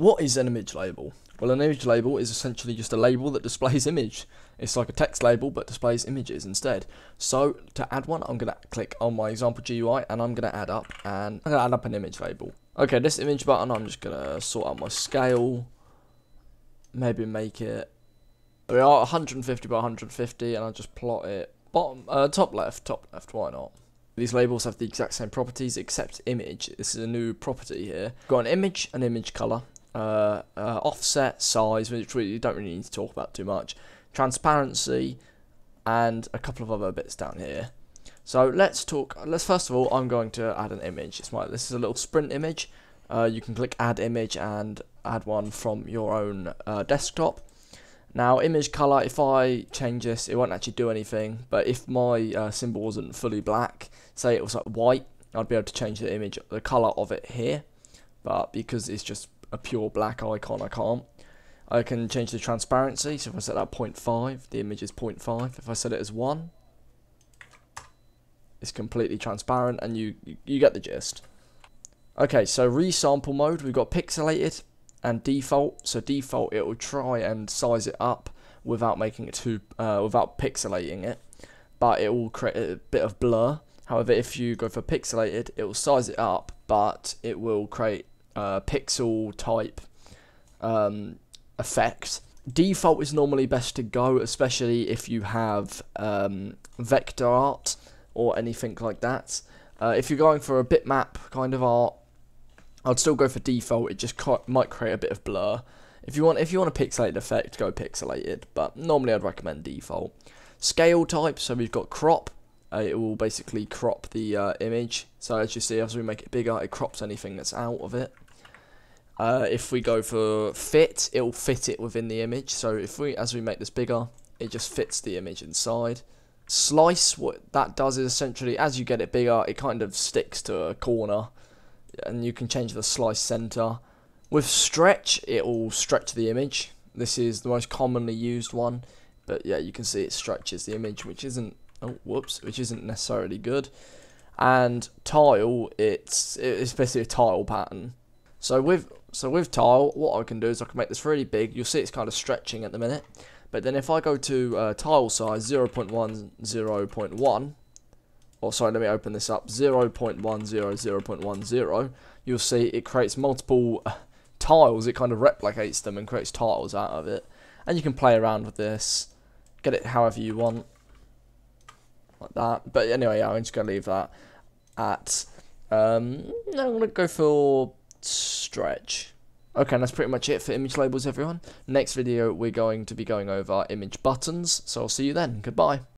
What is an image label? Well, an image label is essentially just a label that displays image. It's like a text label but displays images instead. So to add one, I'm going to click on my example GUI and I'm going to add up and I'm going to add up an image label. Okay, this image button, I'm just going to sort out my scale. Maybe make it we are 150 by 150 and I'll just plot it bottom uh, top left top left why not these labels have the exact same properties except image this is a new property here got an image an image color uh, uh, offset size which we don't really need to talk about too much transparency and a couple of other bits down here. So let's talk let's first of all I'm going to add an image. It's my this is a little sprint image. Uh, you can click add image and add one from your own uh, desktop. Now, image color, if I change this, it won't actually do anything, but if my uh, symbol wasn't fully black, say it was like white, I'd be able to change the image, the color of it here, but because it's just a pure black icon, I can't. I can change the transparency, so if I set that 0.5, the image is 0.5. If I set it as 1, it's completely transparent, and you, you, get the gist. Okay, so resample mode, we've got pixelated, and default. So default, it will try and size it up without making it too, uh, without pixelating it, but it will create a bit of blur. However, if you go for pixelated, it will size it up, but it will create a pixel type um, effect. Default is normally best to go, especially if you have um, vector art or anything like that. Uh, if you're going for a bitmap kind of art, I'd still go for default. It just might create a bit of blur. If you want, if you want a pixelated effect, go pixelated. But normally, I'd recommend default. Scale type. So we've got crop. Uh, it will basically crop the uh, image. So as you see, as we make it bigger, it crops anything that's out of it. Uh, if we go for fit, it will fit it within the image. So if we, as we make this bigger, it just fits the image inside. Slice, what that does is essentially, as you get it bigger, it kind of sticks to a corner and you can change the slice center. With stretch, it will stretch the image. This is the most commonly used one, but yeah, you can see it stretches the image, which isn't oh whoops, which isn't necessarily good. And tile, it's it's basically a tile pattern. So with so with tile, what I can do is I can make this really big. You'll see it's kind of stretching at the minute. But then if I go to uh, tile size 0.1, 0.1, or sorry, let me open this up, 0.10, 0.10, you'll see it creates multiple uh, tiles. It kind of replicates them and creates tiles out of it. And you can play around with this, get it however you want, like that. But anyway, yeah, I'm just going to leave that at, um, I'm going to go for stretch. Okay, and that's pretty much it for image labels, everyone. Next video, we're going to be going over image buttons, so I'll see you then. Goodbye.